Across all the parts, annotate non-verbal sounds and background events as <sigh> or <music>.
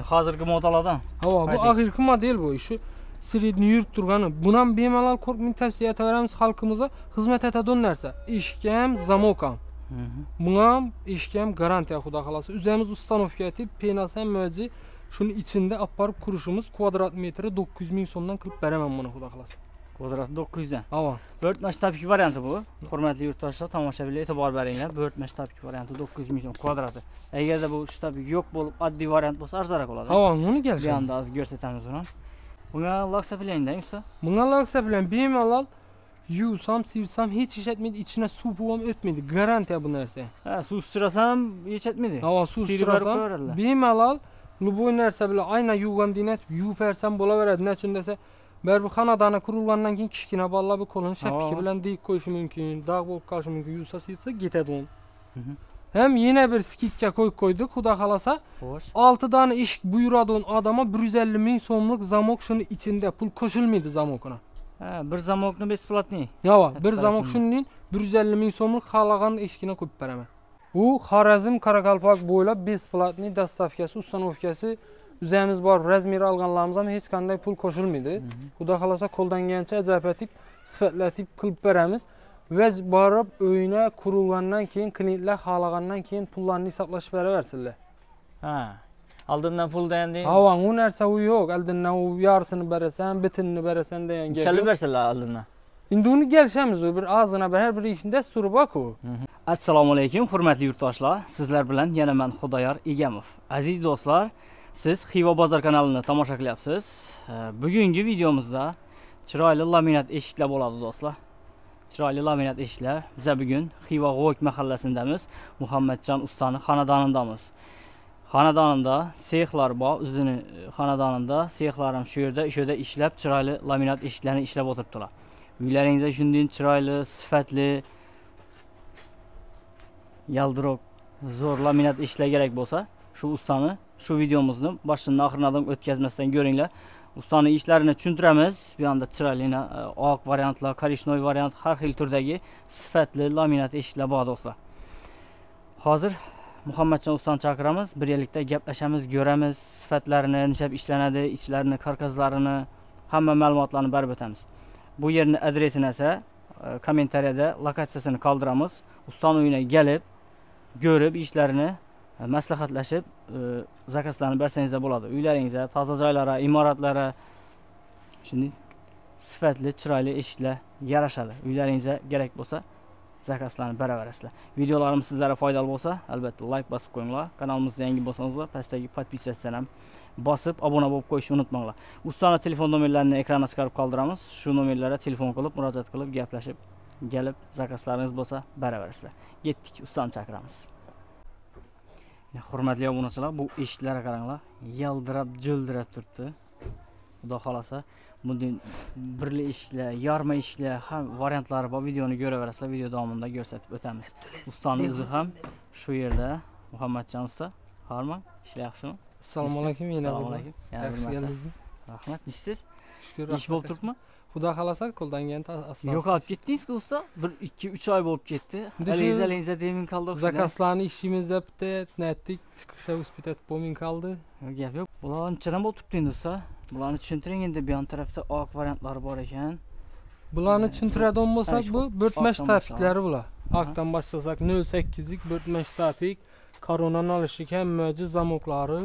Hozirgi modellardan. Hava bu ahirki model bu. Şu sredni yurib turgani. Bundan bemalol qo'rqmang tavsiya etaveramiz xalqimizga xizmat etadigan narsa. Eshikka ham, zamok ham. Bunga ham eshikka ham garantiya xudo xolasa. O'zimiz ustanovka etib, penasi ham mo'ji shuni ichida olib borib qurishimiz kvadrat metri 900 ming so'mdan qilib beraman buni xudo. Kvadratı 900'dan. Hava. Börtme shtabki varianti bu. Hurmatli yurtdoshlar, tomoshabinlar e'tibor beringlar. Börtme shtabki varianti 900 ming so'm kvadratı. Agarda bu shtabki yo'q bo'lib, oddiy variant bo'lsa arzonroq bo'ladi. Hava uni Bu kelishadi. yanda hozir ko'rsatamiz uni. Bunga laksa bilan usta. Bunga laksa bilan bemalol yuvsam, sivsam hech ish etmaydi, ichine suv ham o'tmaydi. Garantiya bu narsa. Ha, suv surasam yechatmaydi. Havo suv Siyri berib surasam qo'yaveradilar. bemalol любой narsa bilan aynan yuvgandingni yuvib bersam bo'laveradi. Nechun desa, baribir xonadona qurilgandan keyin kichkina bolalar bu qo'lini shapka Ha. bilan deyib qo'yishi mumkin, dog' bo'lib qolishi mumkin. Yuvsa, silsa ketadi u. Hem yana bir skidga qo'yib qo'ydik, xudo xolasa. Xo'sh. 6 dona eshik buyuradigan odamga 150 ming so'mlik zamok shuni ichida pul qo'shilmaydi zamokuna. Ha, bir zamokni бесплатный. Yo'q, bir zamok shuning 150 ming so'mlik xohlagan eshigini qo'yib beraman. U Xorazm Qoraqalpoq bo'ylab besplatniy dostavkasi, ustanovkasi o'zimiz bor, razmer olganlarimiz ham hech qanday pul qo'shilmaydi. Xudo xolasa qo'ldan kelgancha ajablatib, sifatlatib qilib beramiz. Va borib uyina qurilgandan keyin klientlar xohlagandan keyin pullarni hisoblashib beraversinlar. Ha. Oldindan pul degan Hava u narsa u yo'q. Oldindan u yarısını berasan, bitinni berasan degan gap. Kalib bersinlar oldindan. Endi uni kelishamiz, u bir ozgina bir har bir ishning dasturi bor-ku. assalomu alaykum hurmatli yurtdoshlar sizlar bilan yana men xudoyor egamov aziz do'stlar siz xiva bozor kanalini tomosha qilyapsiz. Bugungi videomizda chiroyli laminat eshiklar bo'ladi do'stlar. Chiroyli laminat eshiklar. Biza bugun xiva g'o'k mahallasindamiz. Muhammadjon ustani xonadonidamiz xonadonida sexlar bor. O'zini e, xonadonida sexlar ham shu yerda o'sha yerda ishlab chiroyli laminat eshiklarni ishlab o'tiribdilar. Uylaringizda shunday chiroyli sifatli yaldiroq zo'r laminat ishlar kerak bo'lsa shu ustani shu videomizni boshidan oxiridan o'tkazmasdan ko'ringlar. Ustani ishlarini tushuntiramiz. Bu yoqda chiroyli e, oq variantlar korishnoy variant har xil turdagi sifatli laminat eshiklar bor do'stlar. Hozir muhammadjon ustani chaqiramiz. Birgalikda gaplashamiz ko'ramiz sifatlarini nishab ishlanadi ichlarini karkazlarini hamma ma'lumotlarni berib o'tamiz. Bu yerni adresini esa e, kommentariyada lokatsiyasini qoldiramiz. Ustani uyiga kelib ko'rib ishlarini E, maslahatlashib e, zakazlarni bersangiz bo'ladi. Uylaringizga toza joylara imoratlara shunday sifatli chiroyli eshiklar yarashadi. Uylaringizga kerak bo'lsa zakazlarni beraverasizlar. Videolarimiz sizlarga foydali bo'lsa albatta layk bosib qo'yinglar. Kanalimizga yangi bo'lsangizlar pastdagi podpisatsiyadan ham bosib obuna bo'lib qo'yishni unutmanglar. Ustani telefon nomerlarini ekranga chiqarib qoldiramiz. Shu nomerlarga telefon qilib murojaat qilib gaplashib kelib zakazlaringiz bo'lsa beraverasizlar. Yetdik ustani chaqiramiz. Hurmatli obunachilar bu eshiklarga qaranglar. Yaldirab jo'ldirab turibdi. Xudo xohlasa bunday birli eshiklar yorma eshiklar ham variantlari bor. Videoni ko'raverasizlar video davomida ko'rsatib o'tamiz. Ustani o'zi ham shu yerda. Muhammadjon usta hormi ishlar yaxshimi? Assalomu alaykum, yana bir Yaxshi keldingizmi? rahmat. Nechsiz Shukur. ish bo'lib turibmi Xudo xolasa qo'ldan kelgan asosiy. yo'q olib ketdingizku usta? Bir ikki uch oy bo'lib ketdi. Aliza aliza demin qoldi o'xshaydi. Zakazlarni ishimiz deb netdik, chiqishga uspet etib bo'lmay qoldi. Gap yo'q. Bularni chiram bo'lib turibdi endi usta. Bularni tushuntiring endi bu yon tarafda oq variantlari bor ekan. Bularni tushuntiradigan bo'lsak, bu bo'rtmash tapiklari bular. Oqdan boshlasak 0.8lik bo'rtmash tapik, koronani olishlik hamma zamoklari,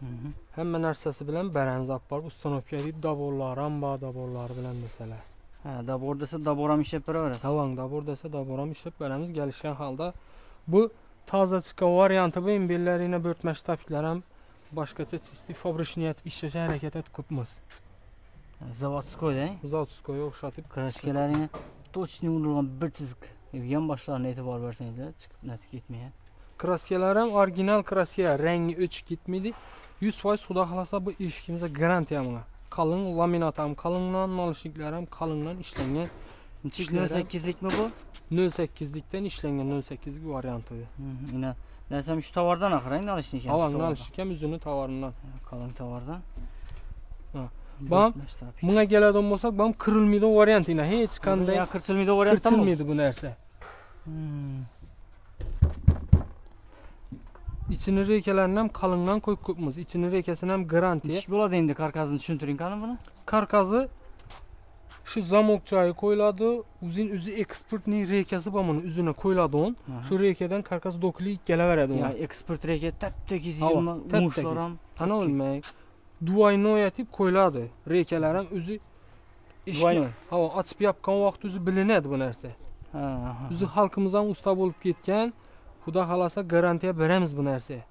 Mhm. hamma narsasi bilan beramiz olib borib ustanovka deb daborlar, amba daborlar bilan desalar. ha dabor desa dabor ham ishlab beraverasiz Havang dabor desa dabor ham ishlab beramiz kelishgan holda. Bu toza chiqqan varianti bu embellarina bo'rtmash tapiklar ham boshqacha чисти fabrичный etib ishlashga harakat etib ko'pmiz. zavodskoyda Zavодskoga o'xshatib kraskalarini точно urilgan bir chiziq yon boshlarini e'tibor bersangizlar chiqib natib ketmaydi Kraskalar ham original kraska, rangi o'chib ketmaydi. 100% xudo xolasa bu eshigimizga garantiya bunga. Qalin laminat ham qalingdan, nolishliklar ham qalingdan ishlangan. nol sakkizlikmi bu 08likdan ishlangan 08lik varianti. Mhm, ina narsam shu tovardan axir endi olishni ekan Havan nolishlik ham o'zini tovaridan. qalin tovardan. Bam. Bunga keladigan bo'lsak, bu ham kirilmaydigan variantina, hech qanday Ya, qirchilmaydi variantmi kirchilmaydi bu narsa. ichini rekalarini ham qalindan qo'yib qo'yibmiz ichini rekasini ham garantiya. Ish bo'ladi endi karkazini tushuntiring qani buni? Karkazi shu zamok joyi qo'yiladi. O'zini o'zi eksportniy rekasi bor buni o'zini qo'yiladi он shu rekadan karkas dokli kelaveradi eksport reka tap tekis yigirma mushlar ham ana olmak двойное deb qo'yiladi. Rekalar ham o'zi ishni ha ochib yopgan vaqt o'zi bilinadi bu narsa. O'zi xalqimiz ham usta bo'lib ketgan. Xudo xolasa garantiya beramiz bu narsaga.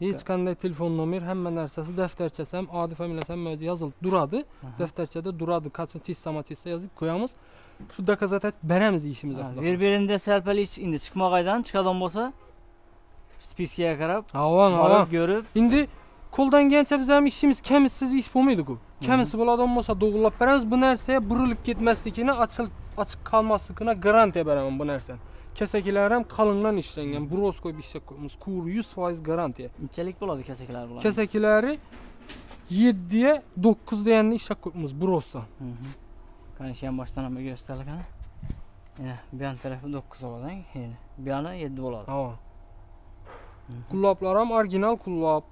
Hech qanday telefon nomer, hamma narsasi daftarchasi ham, adi familiyasi ham mo'ji yozilib turadi. Aha. Daftarchada turadi. Qachon chista matista yozib qo'yamiz. Shu dokazat beramiz ishimizga. Ha, Xudo ver xolasa. berinde serpal ish endi chiqmag'aydan chiqadigan bo'lsa spiskaga qarab Avan, avan. olib ko'rib Endi qo'ldan kelgancha biz ham ishimiz kamisiz ish bo'lmaydi-ku. Kamisi bo'ladigan bo'lsa to'g'irlab beramiz. Bu narsaga burilib ketmasligini, ochilib ochiq qolmasligini garantiya beraman bu narsani. Kasaklar ham qalindan ishlangan, bros qo'yib ishlab qo'yamiz. Kur 100% garantiya. unchalik bo'ladi kasaklar bilan Kasaklari 7 ga 9 deganni ishlab qo'yamiz brosdan. Mhm. qani shu ham boshdan ham ko'rsatalik qani yana bu yon tarafi 9 bo'ladi endi bu yoni 7 bo'ladi Ha. Qulloblar ham original qullab.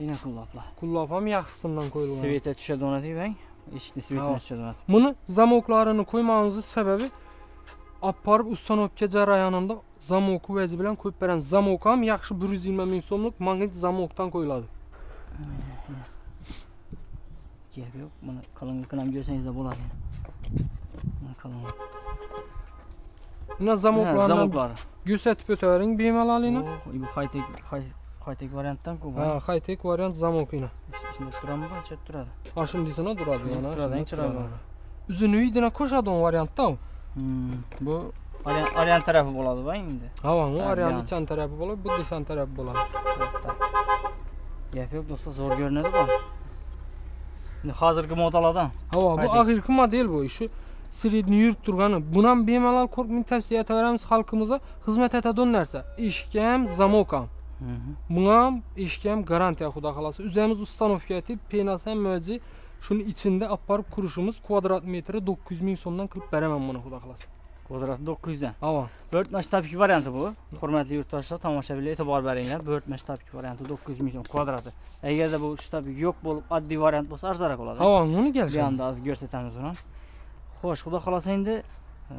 yana qullablar Qullab ham yaxshisidan qo'yilgan. sveta tushadi ona bang eshikni Ha. svetini tushadi ona Buni zamoklarini qo'ymamizning sababi olib borib ustanovka jarayonida zamok vazi bilan qo'yib beramiz. Zamok ham yaxshi 120 ming so'mlik magnit zamokdan qo'yiladi. gap yo'q buni qalinlikini ham ko'rsangizlar bo'ladi Mana qalinlik Mana Ha, zamoklarni zamoklari ko'rsatib o'tavering bemalolini. Oh, bu haytek variantdan ku bu Ha, high-tech variant zamokina. ichida turadimi bu ichida turadi Ha, shundisini turadi yana. Turadi, shunday chiroyli. turadi. Uzun uyidina qo'shadigan variantda u. Hmm, bu variant variant tarafi bo'ladi bu endi Ha, yan. ichan tarafi bo'ladi, bu dishan tarafi bo'ladi. gap yo'q do'stlar zo'r ko'rinadi bu endi hozirgi modalardan Ha, bu oxirgi model bu. Shu sredni yurib turgani. Bundan bemalol qo'rqmay tavsiya etaveramiz xalqimizga xizmat etadigan narsa. Eshikka ham, zamok ham. Bunga ham eshikka ham garantiya xudo xolasa. O'zimiz ustanovka etib, penasi ham shuni ichida olib borib qurishimiz kvadrat metri 900 ming so'mdan qilib beraman buni xudo xolasa. kvadrat 900 dan Ava. bo'rtma shtabki varianti bu hurmatli yurtdoshlar tomoshabinlar e'tibor beringlar bo'rtma shtabki varianti 900 ming so'm kvadrati agarda bu shtabik yo'q bo'lib oddiy variant bo'lsa arzonroq bo'ladi buni bu kelishamiz. yoqda hozir ko'rsatamiz uni xo'sh xudo xohlasa endi e,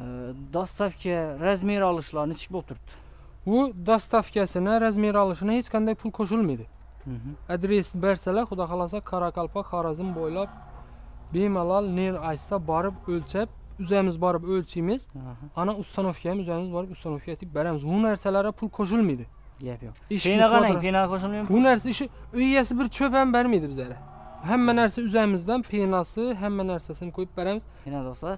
dostavka razmer olishlar nechik bo'lib turibdi Bu dastavkasini, razmer olishini hech qanday pul qo'shilmaydi. Adres bersalar, xudo xolasa Qoraqalpoq, Xorazm bo'ylab bemalol ner aytsa borib o'lchab, o'zimiz borib o'lchaymiz. Ana ustanovka ham o'zimiz borib ustanovka etib beramiz. Bu narsalarga pul qo'shilmaydi. gap yo'q pena qarang pena qo'shilmaymi Bu narsa ishi uy egasi bir cho'p ham bermaydi bizlarga. Hamma narsa o'zimizdan penasi, hamma narsasini qo'yib beramiz. pena e,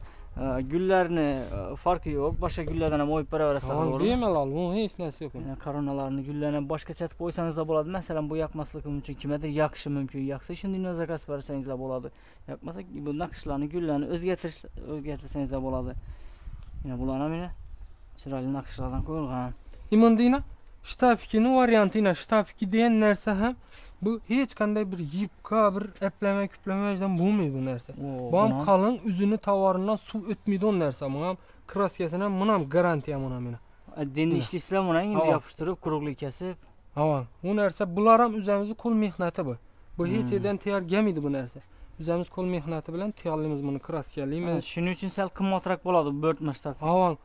gullarni e, farqi yo'q boshqa gullardan ham o'yib beraverasiz to'g'rimi bemalol, bu hech narsa yo'q. Koronalarni gullarni boshqachatib qo'ysangizlar bo'ladi masalan bu yoqmasligi mumkin kimgadir yoqishi mumkin yoqsa shunday zakaz bersangizlar bo'ladi yoqmasa bu naqshlarni gullarni o'zgartirish o'zgartirsangizlar bo'ladi yana bular ham mana chiroyli naqshlardan qo'yilgan Imondina shtabkini variantina, shtabki degan narsa ham bu hech qanday bir yipqa, bir eplama, kuplamadan bo'lmaydi bu narsa. Bu ham qalin üzünü tavaridan suv o'tmaydigan narsa. Bu ham kraskasini ham, buni ham garantiya buni meni. Mana. ishlaysizlar buni endi yopishtirib quruqlik kesib Ha, bu narsa bular ham o'zimizni qo'l mehnati bu. Bu hech Hmm. yerdan tayyor kelmaydi bu narsa. O'zimiz qo'l mehnati bilan tayyorlaymiz buni Ha, kraskalaymiz. shuning uchun sal qimmatroq bo'ladi bo'rtma shtab Ha,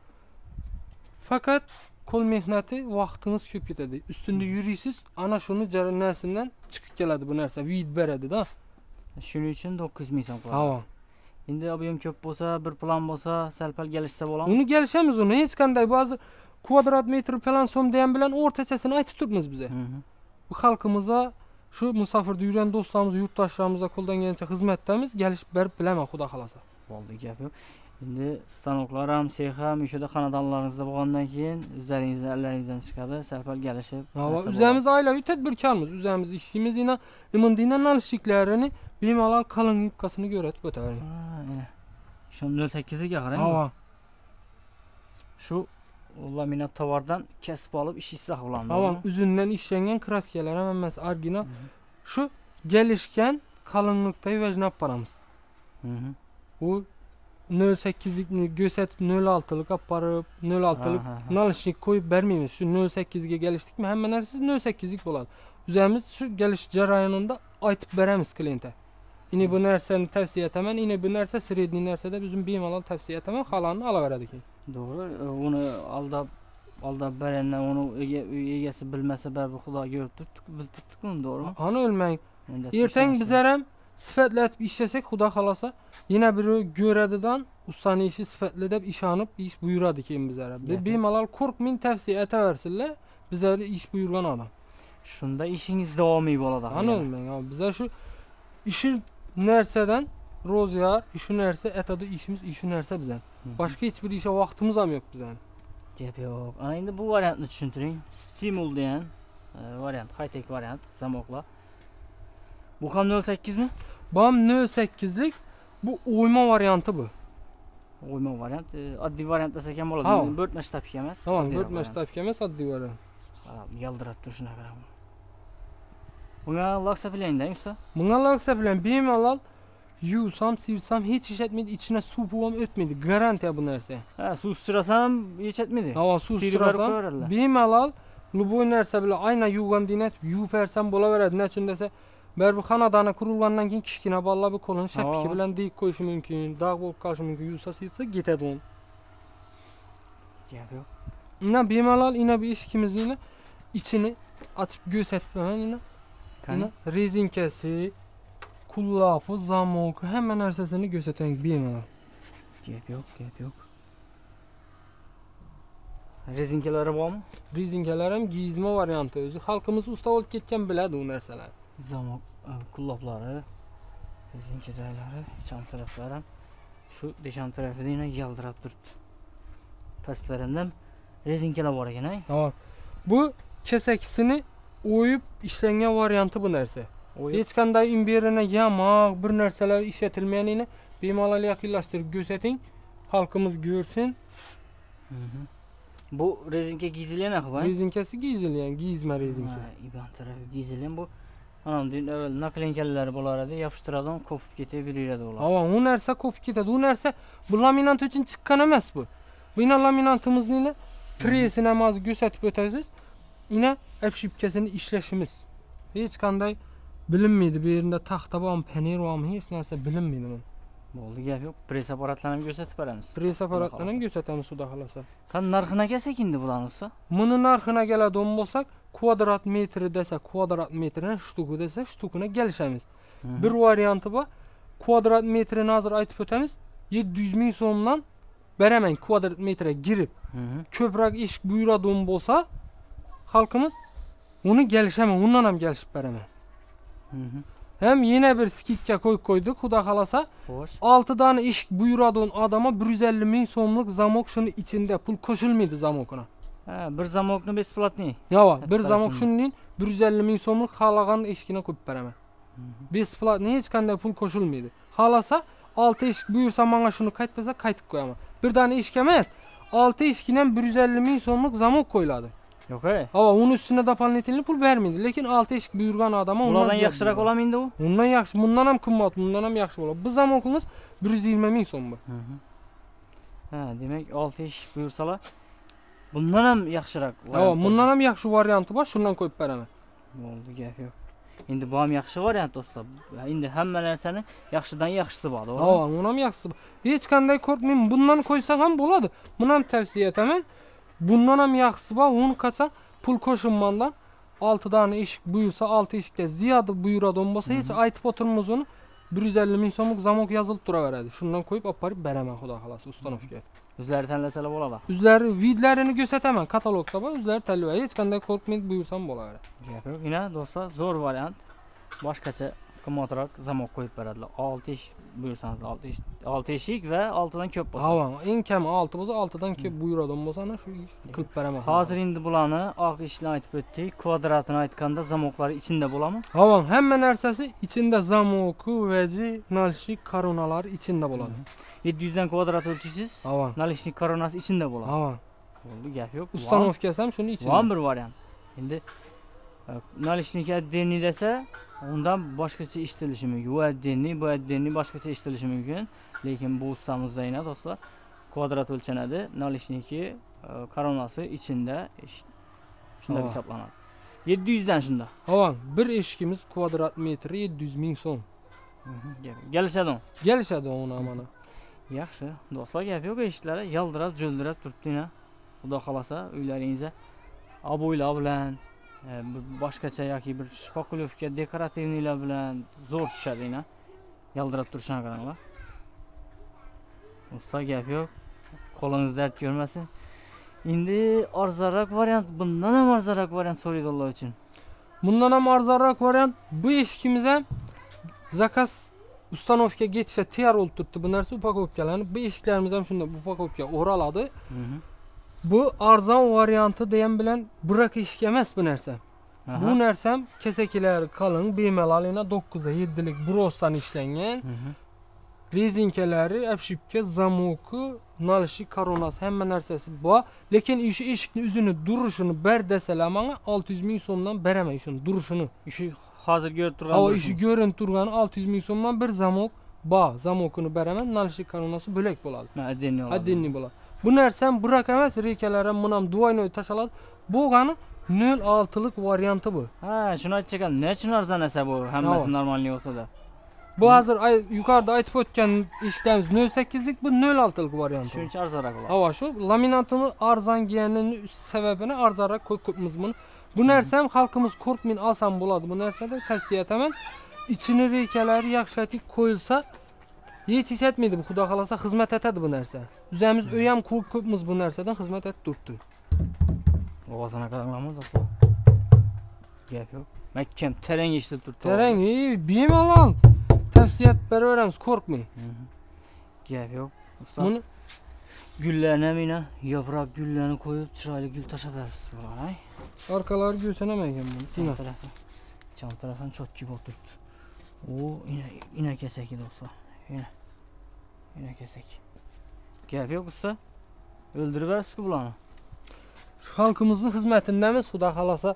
faqat qo'l mehnati vaqtingiz ko'p ketadi. Ustunda yurisiz, ana shuni jarayonasidan chiqib keladi bu narsa, vid beradi-da. shuning uchun 900 ming so'm Ha. endi ob'em ko'p bo'lsa bir plan bo'lsa sal pal kelishsa bo'ladimi Uni kelishamiz uni hech qanday ba'zi kvadrat metr plan so'm degan bilan o'rtachasini aytib turibmiz biz. Mhm. Bu xalqimizga shu musofirda yurgan do'stlarimiz, yurtdoshlarimizga qo'ldan kelgancha xizmatdamiz, kelishib berib bilaman xudo xolasa. bo'ldi gap yo'q endi stanoklar ham sex ham o'shada xonadonlaringizda bo'lgandan keyin o'zlaringizni allaringizdan chiqadi sal pal kelishib Ha, narsa o'zimiz oilaviy tadbirkormiz. O'zimiz ishlaymiz, yana imondina nalshiklarini bemalol qalin yubkasini ko'ratib o'tavering. bo'ladi. Ha, mana. shu 08 ga qarang Ha, shu laminat tovardan kesib olib ishlaysizlar ha, bilan uzundan ishlangan kraskalar ham hammasi original. Shu gelishgan qalinlikda yuvajni olib boramiz. Mhm. U 08'likni gösterip 06'lık aparıp 06'lık Ha, ha, ha. nalışnik koyup vermeymiz. Şu 08'ge geliştikmi hamma narsasi 08'lik bo'ladi. O'zimiz shu gelish jarayonida aytib beramiz klientga. Ini bu narsani tavsiya etaman, ini bu narsa sredniy narsada bizim bemalol tavsiya etaman, xolanini olaveradi keyin. Doğru. e, Onu aldab aldab onu ege, uy egesi bilmese berbi xudo görüp tuttuk, bilib doğru mu? Ana ölmang. Endi Ertang bizlar ham sifatlatib ishlasak, xudo xolasa, yana biri ko'radidan ustani ishi sifatli deb ishonib ish buyuradi keyin bizlarga. Bemalol qo'rqmang tavsiya etaversinlar. Bizlarga ish buyurgan odam. Shunda ishingiz davomiy bo'ladi. Ha. Bizlar shu ishi narsadan ro'zg'or, shu narsa etadi ishimiz, shu narsa bizlar. Boshqa hech bir ishga vaqtimiz ham yo'q bizlar. Gap yo'q. Ana endi bu variantni tushuntiring. Stimul degan e, variant, high-tech variant, zamoklar. Bu ham 08 mi? Bu ham 08lik bu o'yma varianti bu. O'yma variant. e, Oddiy variant desak ham bo'ladi. Ha. Bu Bo'rtma shtabka emas. Tamam, oddiy 4 variant. mashtafga emas, oddiy variant. Ha, Yaldirab turishini qarang. Bunga laksa bilayinda usta. Bunga laksa bilan bemalol yuvsam, sirsam hech ishlatmaydi, ichine suv ham o'tmaydi. Garantiya bu narsa. Ha, suv suchirasam yechatmaydi. Havo suv Sirib berib sirasam bemalol luboy narsa bilan aynan yuvgandina yuvib bersam bo'laveradi. Nechun desa, bir bu xonadona qurilgandan keyin bolalar bu shapki Ha. bilan deyib qo'yishi mumkin, dog' bo'lib qolishi mumkin. Yuvsa, sirsa ketadi u. Gap yo'q. Ina bemalol ina bu eshikimizni ichini ochib ko'rsatib ina Qani? ina rezinkasi, qullapi, zamoki hamma narsasini ko'rsatang bemalol. Gap yo'q, gap yo'q. Rezinkalari bormi? Rezinkalar ham gizmo varianti. O'zi xalqimiz usta bo'lib ketgan biladi u narsalarni. Zamok e, joylari, cham taraflari ham shu desham tarafida yana yaltirab turibdi. Pastlaridan rezinkalar ekan, ay. Ha. Bu kesakisini o'yib ishlangan varianti bu. O'yib Hech qanday imberina yamoq bir narsalar ishlatilmaganini bemalol yaqinlashtirib ko'rsating. Xalqimiz ko'rsin. Mhm. Bu rezinka gizilyan axı, ay. Rezinkasi gizilgan, gizma rezinka. Ha, İban tarafı gizilyan bu. Anam dün evvel naklenkeler bo'lar edi, yopishtiradigan kopib ketib yuraveradi ular. Hava u narsa kopib ketadi. U narsa bu laminant uchun chiqqan emas bu. Bu ina laminantimizni presini ham hozir ko'rsatib o'tasiz. Ina apshipkasini ishlashimiz. Hech qanday bilinmaydi. Bu yerda taxta bormi, panel bormi, hech narsa bilinmaydi buni. Bo'ldi, gap yo'q. Press apparatlarni ham ko'rsatib beramiz. Pres apparatlarini ham ko'rsatamiz xudo xolasa. Qani narxini kelsak endi bularni usta? Buni narxina keladigan bo'lsak, kvadrat metri desa, kvadrat metrini shtuki desa, shtukini kelishamiz. Mhm. Bir varianti bor. Kvadrat metrini hozir aytib o'tamiz. 700 ming so'mdan beraman kvadrat metrga girib Mhm. ko'proq ish buyuradigan bo'lsa xalqimiz uni kelishaman undan ham kelishib beraman Mhm. ham yana bir skidka qo'yib qo'ydik xudo xohlasa Xo'sh. 6 dona ish buyuradigan odamga 150 ming so'mlik zamok shuni ichida pul qo'shilmaydi zamokini Ha, bir zamokni бесплатный. yo'q bir zamok rasmli. shuning 150 ming so'mlik xohlagan eshikini qo'yib beraman Mhm. besplatni hech qanday pul qo'shilmaydi xohlasa 6 eshik buyursa menga shuni qayt desa qaytib qo'yaman bir dona eshik emas 6 eshikdan ham 150 ming so'mlik zamok qo'yiladi Yo'q. Hava uni üstüne doполнительный pul vermeydi. Lekin 6 eshik buyurgan adama Ulardan yaxshiroq olamı endi u? Undan yaxshi, bundan ham qimmat, bundan ham yaxshi bo'ladi. Biz zamoqimiz 120 ming so'm bu. Mhm. Ha, demak 6 ish buyursalar bundan ham yaxshiroq. Variant bundan ham yaxshi varianti bor, shundan qo'yib beraman. bo'ldi, gap yo'q. Endi bu ham yaxshi variant do'stlar. Endi hamma narsani yaxshidan yaxshisi bor? Hava, bundan ham yaxshisi bor. Hech qanday qo'rqmang, bundan qo'ysa ham bo'ladi. Buni ham tavsiya etaman. Bundan ham yaxshisi bor, uni qachon pul qo'shimmandan 6 dona eshik buyursa, 6 eshikda ziyoda buyuradigan bo'lsa, hech aytib o'tirmiz uni. 150 ming so'mlik zamok yozilib turaveradi. Shundan qo'yib olib borib beraman, xudo xolasi, ustanovga. O'zlari tanlasalar bo'ladi. O'zlari vidlarini ko'rsataman, katalogda bor, o'zlari tanlab, hech qanday qo'rqmaydi buyursam bo'laveradi. Gap yo'q. Yana do'stlar zo'r variant. Boshqacha qimmatroq zamok qo'yib beradilar. 6 ish buyursangiz 6 ish 6 eshik va 6 dan ko'p bo'lsa. Hava, eng kam 6 bo'lsa, 6 dan ko'p buyuradigan bo'lsa, ana shu qilib beraman. Hozir endi bularni oq ishni aytib o'tdik. Kvadratini aytganda zamoklari ichida bo'ladimi? Hava, hamma narsasi ichida zamoki, vaji, nalshik, koronalar ichida bo'ladi. 700 dan kvadrat o'lchaysiz. Hava. Nalishnik koronasi ichida bo'ladi. Hava. Bo'ldi, gap yo'q. Ustanovkasi ham shuni ichida. bir variant. Endi E, Nalishnik addenni desa, undan boshqacha eshitilishi mumkin. Bu addenni, bu addenni boshqacha eshitilishi mumkin. Lekin bu ustamizda yana do'stlar kvadrat o'lchanadi. Nalishniki e, koronasi ichida ish- shunda Ha. hisoblanadi. 700 dan shunda. Avang bir eshikimiz kvadrat metri 700 ming so'm. Kelishadi. Kelishadi ona mana. Yaxshi. Do'stlar gap yo'q eshiklari yaldirab, jo'ldirab turibdina. Xudo xolasa uylaringizga aboylar bilan boshqacha yoki bir shpokulovka dekorativnilar bilan zo'r tushadina. Yaldirab turishini qaranglar. Usta gap yo'q. Qo'lingiz dard ko'rmasin. Endi arzonroq variant, bundan ham arzonroq variant so'raydi Alloh uchun. Bundan ham arzonroq variant bu eshikimiz ham zakaz ustanovka geçişe tayyor bo'lib turibdi bu narsa upakovkalarni bu eshiklarimiz ham shunday upakovka o'raladi bu arzon varianti degan bilan burak eshik emas bu narsa Aha. bu narsa ham kesakilari qalin bemalol yana 9 7lik brosdan ishlangan Mhm. rezinkalari обшивка zamoki nalishi koronasi hamma narsasi bor lekin shu eshikni o'zini durishini ber desalar manga 600 ming so'mdan beraman shuni durishini Ishi hozir ko'rib turgan Hava durishim. işi görün turganı 600 ming so'mdan bir zamok ba zamokini beraman nalishi koronasi bo'lak bo'ladi Ma addenni oladi. addenni bo'ladi bu narsa ham burak emas rekalar ham buni ham dvoynoy tashaladi bo'lgani 06lik varianti bu Ha, shuni aytsak ekan, nechun arzon esa bu? Hammasi Ha. normalniy bo'lsa-da. bu hozir ay- yuqorida aytib o'tgan eshiklarimiz 08lik bu 06lik varianti Shuning uchun arzonroq bo'ladi. hava shu laminatini arzonganini sababini arzonroq qo'yibmiz buni bu narsa ham xalqimiz qo'rqmay olsam bo'ladi bu narsada tavsiya etaman ichini rekalari yaxshilatib qo'yilsa hech ishlatmaydi bu xudo xohlasa xizmat etadi bu narsa o'zamiz uy ham ko'p ko'pmiz bu narsadan xizmat etib turibdi Ovozini qaranglarmi do'stlar? Gap yo'q. Mahkam tarang eshitib turibdi. tarang bemalol tavsiya beraveramiz qo'rqmang Mhm. Gap yo'q. Usta, buni gullarni ham yana yaproq gullarni qo'yib, chiroyli gul tashlab beribsiz bular, ay. orqalari go'sanam ekan buni chotki bo'lib turibdi. O, ina ina kesaki do'stlar. Ina. Ina kesaki. Gap yo'q usta. O'ldirib beribsiz bularni. shu xalqimizni xizmatindamiz xudo xohlasa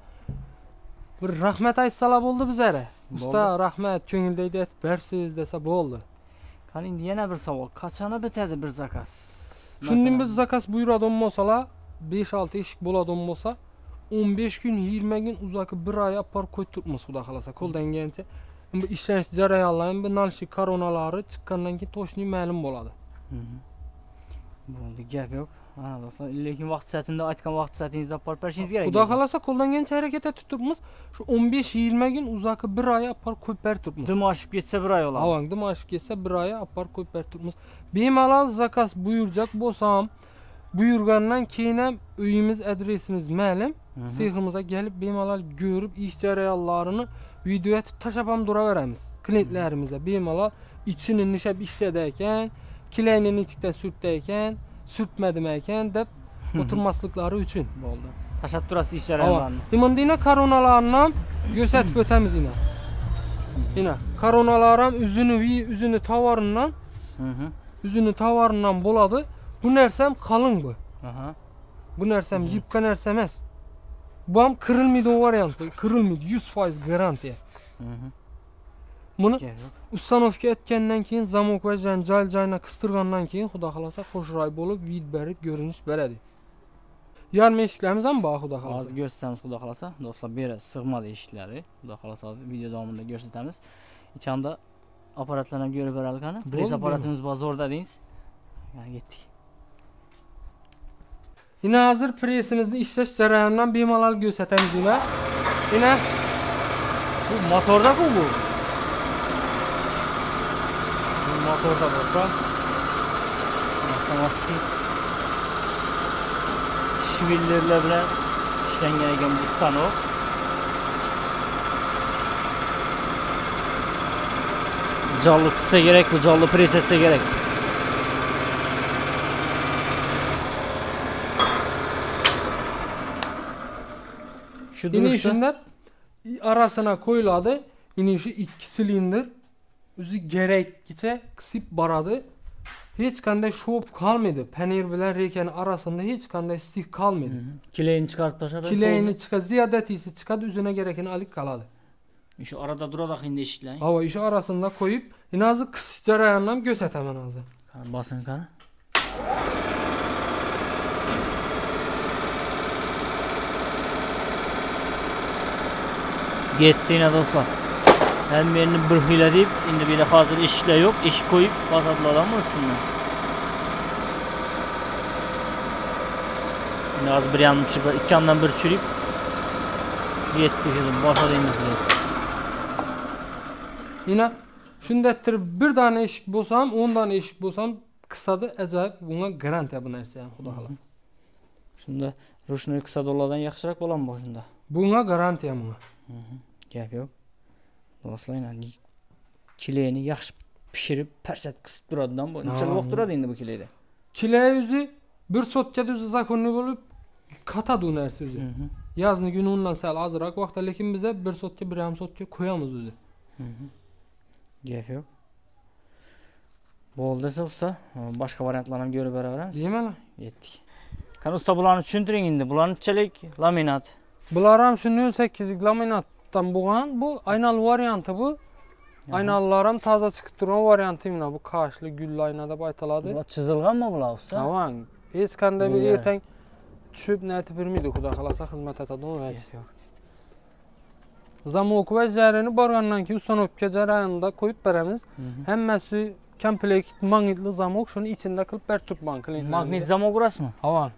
bir rahmat aytsalar bo'ldi bizlarga usta rahmat ko'ngildagidek aytib beribsiz desa bo'ldi Qani endi yana bir savol. Qachon bitadi bir zakaz? shundan biz zakaz buyuradigan bo'lsalar 5-6 eshik bo'ladigan bo'lsa 15 kun 20 kun uzoqi bir oy olib borib qo'yib turibmiz xudo xohlasa qo'ldan kelgancha bu ishlanish jarayonlari bu nalishi koronalari chiqqandan keyin точно ma'lum bo'ladi Mhm. Bo'ldi, gap yo'q. Ana do'stlar, lekin vaqt soatida aytgan vaqt soatingizda olib borib berishingiz kerak. xudo xohlasa qo'ldan kelgancha harakat etib turibmiz shu 15-20 kun uzoqi bir oy olib borib qo'yib berib turibmiz Dim oshib ketsa bir oy oladi. Avang dimashq ketsa bir oy olib borib qo'yib berib turibmiz bemalol zakaz buyurjak bo'lsam buyurgandan keyin ham uyimiz adresimiz ma'lum Mhm. seximizga kelib bemalol ko'rib ish jarayonlarini video etib tashlab ham turaveramiz klientlarimizga bemalol ichini nishab ishladi ekan kilayni nechikdan surtdi ekan surtmadimi ekan deb o'tirmasliklari uchun Bo'ldi. Tashlab turasiz ish jarayonlarini. Endi ina koronalarni ham ko'rsatib <clears throat> o'tamiz ina ina koronalar ham o'zini o'zini tovaridan o'zini tovaridan bo'ladi bu narsa ham qalin bu Aha. bu narsa ham narsa emas bu ham kirilmaydi variant bu kirilmaydi 100% garantiya buni ustanovka etgandan keyin zamok va janjal joyini qistirgandan keyin xudo xohlasa qo'shroy bo'lib vid berib ko'rinish beradi yarmi eshiklarimiz ham bor xudo Hozir xohlasa ko'rsatamiz xudo xolasa. Do'stlar, yerga sig'madi eshiklari. Xudo xolasa hozir video davomida ko'rsatamiz. Ichanda apparatlarni ham ko'rib beraylik qani. Pres Bo'ldi. apparatimiz bor zo'r dedingiz. Ketdik. Yine hazır presimizni ishlash jarayonidan bemalol ko'rsatamiz yine. Yine Bu motorda-ku bu. Bu motorda bo'lsa, avtomatik shvillerlar bilan ishlangan ekan bu stanok. Jonli qilsa kerak, bu jonli pres etsa kerak. Durishda shunda arasına qo'yiladi. Yine shu ikki silindr o'zi kerakcha qisib boradi. hech qanday sho'p qolmaydi panir bilan rekani orasida hech qanday stik qolmaydi Kileyini çıkarıp taşa ben kilayini chiqadi ziyodatisi chiqadi o'zini kerakini olib qoladi Şu arada durada hindi eşitleyin. havo ishi orasida qo'yib endi hozir qisish jarayonini ham ko'rsataman hozir Basın kana. Gitti yine dostlar. Hem birini bırhıyla deyip, şimdi bir de hazır eşikle yok, eşik koyup basadılar ama üstünden. Şimdi az bir yanım çıkar, iki yandan bir çürüyüp Yetti kızım, basa değmesi yana shunday ettirib bir eshik bo'lsa ham o'n dona eshik bo'lsa ham qisadi ajoyib bunga garantiya bu narsa ham xudo xohlasa Şimdi Ruşnoy kısa doladan yaxshiroq bo'ladimi boshunda? bunga garantiya bunga Gap yo'q. Do'stlar, kileyni yaxshi pishirib, parsat qisib turadidan bu. Necha Ha, vaqt turadi endi bu kileyda? kilay o'zi bir sotkada o'zi zakonniy bo'lib qotadi u narsa o'zi yozni kuni undan sal ozroq vaqtda lekin biza bir sotka bir yarim sotka qo'yamiz o'zi Gap yo'q. Bo'ldi desa usta, boshqa variantlarni ham ko'rib beraveramiz. deyman Yetdik. Qani usta bularni tushuntiring endi. Bularni nechalik laminat? bular ham shu nol sakkizlik laminatdan bo'lgan bu aynal varianti bu aynalar ham toza chiqib turgan varianti mana bu qashli gulli ayna deb aytiladi Bular chizilganmi bular usta? avang hech qanday bir Yeah. ertang tushib aytib bermaydi xudo xohlasa xizmat etadi u hech Gap yo'q. zamok va jarini borgandan keyin uстановка jarayonida qo'yib beramiz hammasi komplekt magnitli zamok shuni ichida qilib berib turibman klientlarga. Magnit zamok urasizmi? avang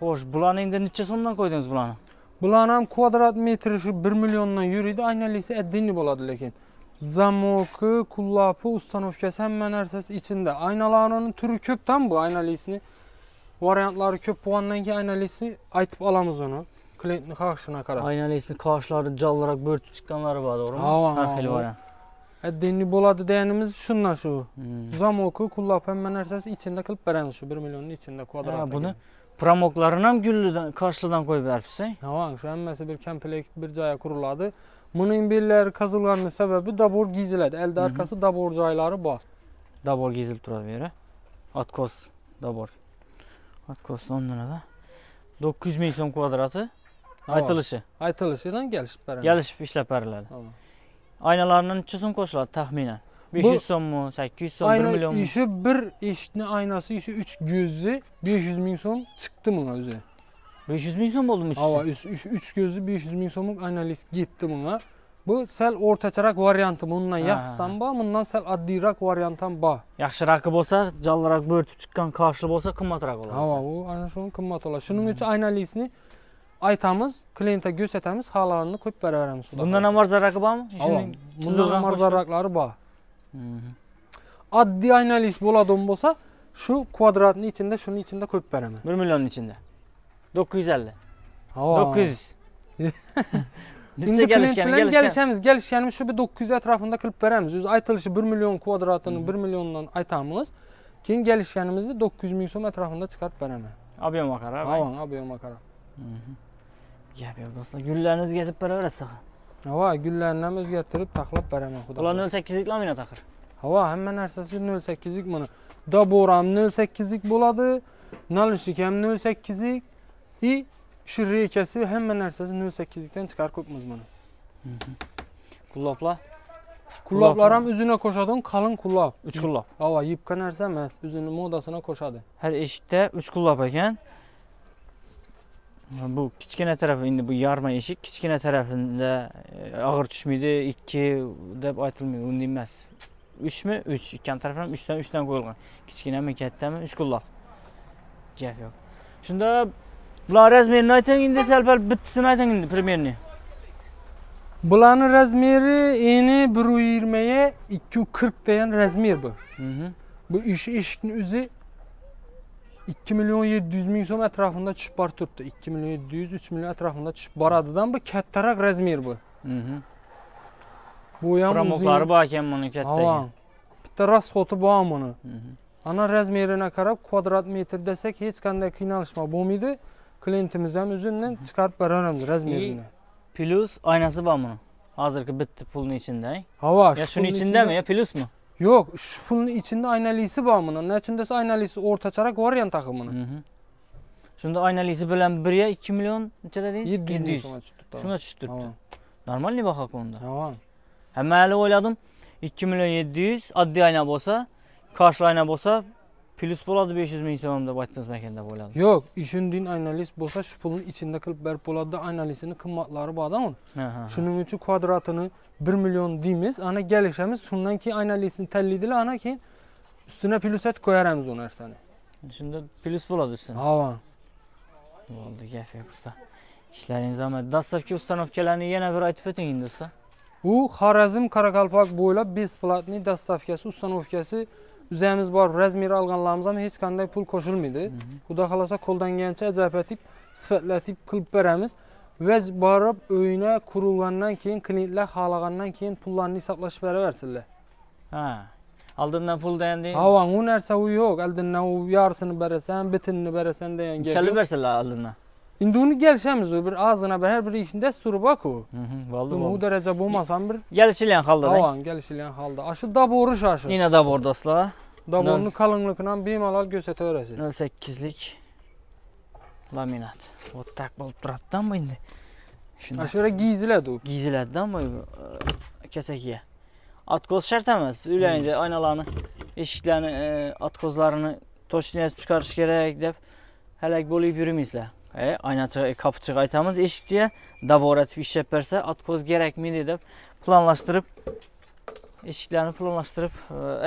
Xo'sh, bularni endi necha so'mdan qo'ydingiz bularni? bular ham kvadrat metri shu bir milliondan yuriydi aynalisi отдельный bo'ladi lekin zamoki kullapi ustanovkasi hamma narsasi ichida aynalarni turi ko'pdan bu aynalisini variantlari ko'p bo'lgandan keyin aynalisini aytib olamiz uni klientni xohishina qarab Aynalisini qoshlari jalliroq bo'rtib chiqqanlari bor, to'g'rimi? Ha, Har ha, xil ha. variant. e, dinli boladı deyənimiz şunla şu. Hmm. Zamoku, kullapen, mən ərsəsi içində qılıb bərəni şu 1 milyonun içində kvadrat. Ha, bunu promoklarına mı güllüdən, qarşıdan qoyub ərpsən? Ha, var, şu əmməsi bir kəmplekt bir caya quruladı. Bunun birlər qazılğanın səbəbi dabor gizilədi. Əldə arxası dabor cayları var. Dabor gizilib dura verir. Atkos dabor. Atkos onlara da. 900 milyon kvadratı aytılışı. Aytılışıyla gəlişib bərəni. Gəlişib işləb bərilədi. Tamam. Aynalarni necha so'm qo'shiladi taxminan? 500 so'mmi, 800 so'm, 1 Ayna millionmi? işi bir eshikni aynasi işi 3 gözü 500 ming so'm chiqdi bunga o'zi. 500 ming so'm bo'ldimi Hava uchisi? 3 gözü 500 ming so'mlik aynalis ketdi bunga. Bu sal o'rtacharoq varianti bundan Ha. yaxshisi ham bor, bundan sal oddiyroq variant ham bor. Yaxshiroqi bo'lsa, jalliroq bo'rtib chiqqan qoshli bo'lsa qimmatroq bo'ladi. Hava u ana shuni qimmat oladi. Shuning uchun aynalisini aytamiz, klientga ko'rsatamiz, halolanini qo'yib beraveramiz. Bundan ham arzonroqi bormi? Bundan ham arzonroqlari bor. Mhm. Oddiy aynalis bo'ladigan bo'lsa, shu kvadratni ichida shuni ichida qo'yib beraman. 1 millionning ichida. 950. Havo. 900. Endi Necha klient kelishgan, bilan kelishgan. kelishamiz, kelishganimiz shu bir 900 atrofida qilib beramiz. O'zi aytilishi 1 million kvadratini 1 milliondan aytamiz. Keyin kelishganimizda 900 ming so'm atrofida chiqarib beraman. Ob'yomga qarab. Havo, ob'yomga qarab. Mhm. Gap yo'q do'stlar. Gullarni getib beraverasiz. Havo, gullarni ham o'zgartirib taxlab beraman, xudo. Ular xohlasa. 08lik laminat axir. Havo, hamma narsasi 08lik mana. Dabor ham 08lik bo'ladi, nalishik ham 08lik. И shu rekasi hamma narsasi 08likdan chiqarib qo'yibmiz mana. Qulloblar Qulloblar ham o'zine qo'shadigan qalin qulob. 3 qulob. Havo, yipqa narsa emas, o'zini modasini qo'shadi. Har eshikda 3 qulob ekan. Bu kichkina tarafi endi bu yarma eshik, kichkina tarafida e, og'ir tushmaydi, 2 deb aytilmaydi, unday emas. 3 mi? 3. Ikkan tarafdan 3 dan 3 dan qo'yilgan. Kichkinami, kattami? 3 qulob. Gap yo'q. Shunda bular razmerini ayting endi sal pal bittisini ayting endi primerni. Bularni razmeri eni 120 ga 240 degan razmer bu. Mhm. Bu ish eshikni o'zi 2 million 700 ming so'm atrofida tushib borib turibdi. 2 million 700 3 million atrofida tushib boradidan bu kattaroq razmer bu. Mhm. Bu ham Promoklari bor ekan buni katta. Bitta rasxoti bor buni. Mhm. Ana razmerine qarab kvadrat metr desak hech qanday qiynalishma bo'lmaydi. Klientimiz ham o'zidan chiqarib beramiz razmerini. Plus aynasi bor buni. Hozirgi bitta pulning ichida. Havo, Ya shuni ichindami? Ya plusmi? Yo'q, shu pulni ichida aynalisi bor buni. Nechundasi aynalisi o'rtacharoq variant taqimini. Shunda oynalisi bilan birga 2 million necha dedingiz? 700 ming so'mga tushdi. Shunga tushib turibdi. Tamam. Normal baho ko'nda. Tamam. Ha mayli o'yladim 2 million 700 oddiy ayna bo'lsa, qarshi ayna bo'lsa Plus boladı 500 min sevamda baktınız məkəndə boladı. Yox, düşündüyün analiz bolsa şu pulun içində qılıb bər boladı analizini qımmatları bu adamın. Hə, hə, hə. Şunun üçün kvadratını 1 milyon deyimiz, ana gəlişəmiz şundan ki analizini təllidilə ana ki üstünə plusət qoyarəmiz o nərsəni. Şimdi plus buladı üstünə. Ha. Oldu, gəfək usta. İşlərin zəhmət. Dastav ki ustanov gələni yenə bir aytıb ötün indi usta. Bu Xarazm Qaraqalpaq boyla besplatni dastavkəsi, ustanovkəsi üzerimiz bor. Razmer olganlarimiz ham hech qanday pul qo'shilmaydi. Xudo xolasa qo'ldan kelgancha ajoyib sifatlatib qilib beramiz. Va borib uyina qurilgandan keyin klientlar xohlagandan keyin pullarni hisoblashib beraversinlar. Ha. Oldindan pul degan Hava u narsa u yo'q. Oldindan u yarısını berasan, bitinini berasan degan gap. Chalib yo'q. bersinlar İndi gəlişəmiz o bir ağzına bir hər bir işin dəsturu bax o. Vallı. Bu dərəcə olmasan bir gəlişilən halda. Eh? Avan gəlişilən halda. Aşı da boru şaşı. Yenə da bor dostlar. Da borunun kalınlığıyla bimalal göstərə verəsiz. 08'lik laminat. O tak olub duratdan mı indi? Şunda. Aşırı gizlədi o. Gizlədi amma e, kəsəkiyə. Atkoz şərt emas. Ürəyincə hmm. aynalarını, eşiklərini, e, atkozlarını toçlayıb çıxarış gərək deyib hələ bolub yürümüyüzlər. E, aynachiga, e, kapıchiga aytamiz, eshikchiga davoratib ishlab bersa, atkoz kerakmidi deb planlashtirib eshiklarni planlashtirib,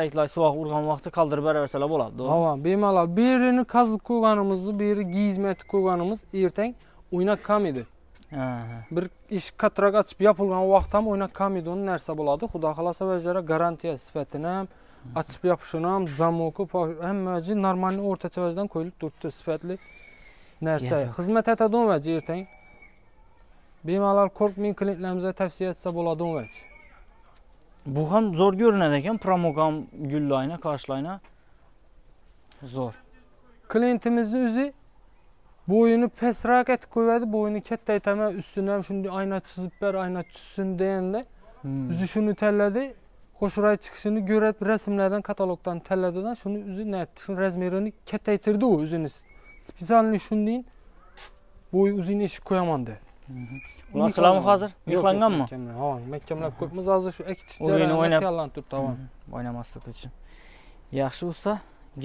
ayiqlar sovuq urgan vaqtda qoldirib beraversalar bo'ladi. Hava bemalol birini qazib qo'yganimizni, biri giyizmatib qo'yganimiz ertang qolmaydi. Ha, ha. Bir ish qattiq ochib yopilgan vaqt ham o'ynab qolmaydigan narsa bo'ladi. Xudo xolasa o'zlari garantiya sifatini ham, ochib yopishini ham, zamoki, hammaji normal o'rtacha qo'yilib turibdi sifatli narsa. Xizmat etadigan vaji ertang. Bemalol qo'rqmang klientlarimizga tavsiya etsa bo'ladi vaji. Bu ham zo'r ko'rinadi ekan, promogam gullayni, qarshlayni. Zo'r. klientimizni o'zi bo'yini pastroq etib qo'yadi bo'yini kattaytaman ustini ham shunday ayna chizib ber ayna tushsin deganda Hmm. o'zi shuni tanladi qo'shray chiqishini ko'rib rasmlardan katalogdan tanladidan shuni o'zi shuni razmerini kattaytirdi u o'zini специальный shunday bo'y uzun eshik qo'yaman dedi Ular sizlarmi hozir? Yo'qlanganmi? ha mahkamlab qo'yibmiz hozir shu ikkitish O'yini jarayonida o'ynab- tayyorlanib turibdi ha O'ynamaslik uchun. Yaxshi usta,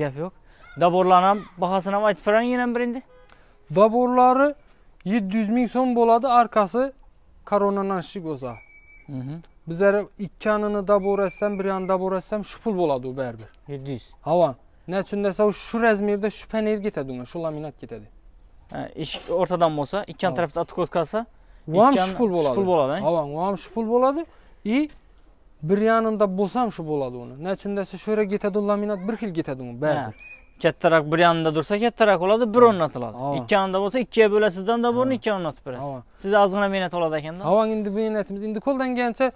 gap yo'q. Daborlarni ham bahosini ham aytib bering yana bir endi. daborlari 700 ming so'm bo'ladi arkasi korona nashik bo'lsa Mhm. bizlar ikkanini dabor etsam bir yanini dabor etsam shu pul bo'ladi u baribir 700. hava nachun desa u shu razmerda shu panel ketadi unga shu laminat ketadi Ha, eshik o'rtadan bo'lsa, ikkan Ha. tarafda qolsa, u ham shu pul bo'ladi Shu pul bo'ladi. u ham shu pul bo'ladi и bir yanida bo'lsa ham shu bo'ladi uni nachun desa shu yerga ketadi laminat bir xil ketadi u baribir Kattaroq bir yonida tursa, kattaroq bo'ladi, bir Ha. o'rnatiladi. Ha. Ikki yonida bo'lsa, ikkiga bo'lasizdan daborni Ha. ikki o'rnatib berasiz. Ha. Siz ozgina mehnat oladi ekanda. hava endi mehnatimiz endi qo'ldan kelgancha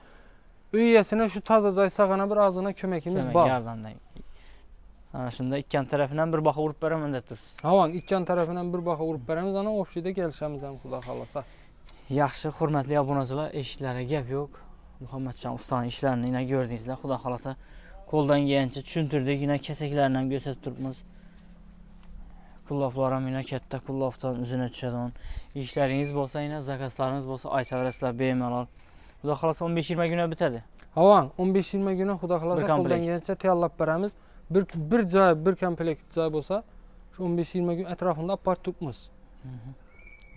uy egasini shu toza joy sag'ana bir ozgina ko'makimiz bor yordamdan. Ana shunda ikkan tarafidan bir baho urib beraman deb turibsiz. hava ikkan tarafidan bir baho urib beramiz ana общийda kelishamiz ham xudo xohlasa Yaxshi, hurmatli obunachilar, eshiklari gap yo'q. Muhammadjon ustaning ishlarini yana ko'rdingizlar. Xudo xolasa qo'ldan kelgancha tushuntirdik, yana kasaklarini ham ko'rsatib turibmiz. Qulloflar ham yana katta qullofdan uzuna tushadigan. Ishlaringiz bo'lsa, yana zakazlaringiz bo'lsa, aytaverasizlar bemalol. Xudo xolasa 15-20 kunda bitadi. hava 15-20 kuni xudo xohlasa qo'ldan kelgancha tayyorlab beramiz bir bir joy bir komplekt joy bo'lsa shu 15-20 kun atrofida olib borib turibmiz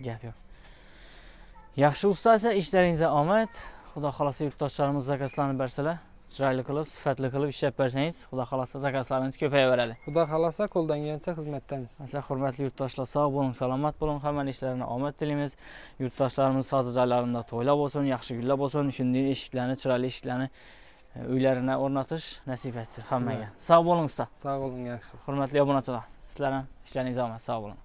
Gap yo'q. Yaxshi usta ishlaringizga omad. Xudo xolasa yurtdoshlarimiz zakazlarni bersalar, chiroyli qilib, sifatli qilib ishlab bersangiz, xudo xolasa zakazlaringiz ko'payaveradi. xudo xohlasa qo'ldan kelgancha xizmatdamiz Masala hurmatli yurtdoshlar sog' bo'ling, salomat bo'ling, hamma ishlarini omad tilaymiz. Yurtdoshlarimiz toza joylarida to'ylar bo'lsin, yaxshi kunlar bo'lsin, shunday eshiklarni, chiroyli eshiklarni uylərinə ornatış nəsib etsin. Xamməyə. Sağ olun usta. Sağ olun, yaxşı. Hörmətli abunəçilər, sizlərə işləriniz amən. Sağ olun.